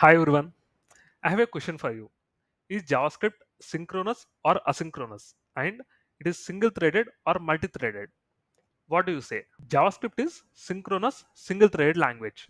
Hi everyone. I have a question for you. Is JavaScript synchronous or asynchronous? And it is single threaded or multi threaded? What do you say? JavaScript is synchronous single threaded language.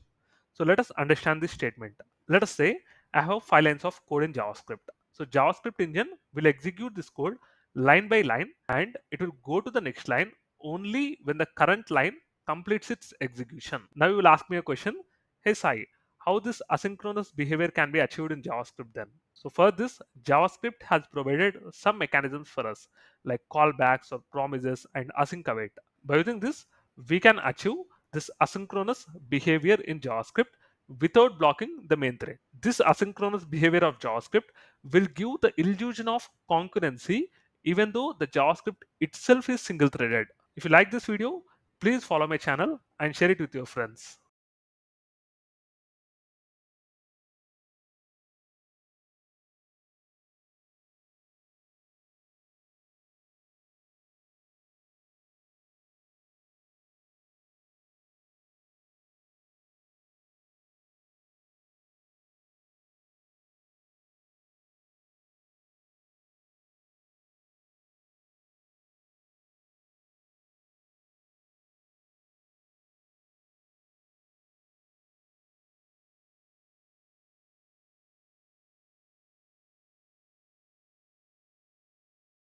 So let us understand this statement. Let us say I have five lines of code in JavaScript. So JavaScript engine will execute this code line by line and it will go to the next line only when the current line completes its execution. Now you will ask me a question. Hey Sai, how this asynchronous behavior can be achieved in JavaScript then? So for this, JavaScript has provided some mechanisms for us like callbacks or promises and async await. By using this, we can achieve this asynchronous behavior in JavaScript without blocking the main thread. This asynchronous behavior of JavaScript will give the illusion of concurrency even though the JavaScript itself is single threaded. If you like this video, please follow my channel and share it with your friends.